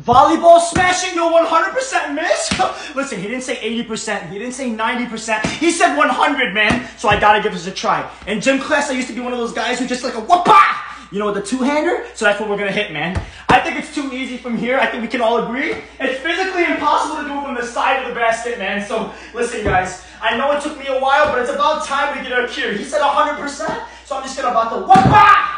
Volleyball smashing, you'll 100% miss? Listen, he didn't say 80%, he didn't say 90%, he said 100, man. So I gotta give this a try. In gym class, I used to be one of those guys who just like a whoopah! You know, with the two-hander? So that's what we're gonna hit, man. I think it's too easy from here. I think we can all agree. It's physically impossible to do it from the side of the basket, man. So listen, guys. I know it took me a while, but it's about time we get our cue. He said 100%, so I'm just gonna about to whoopah!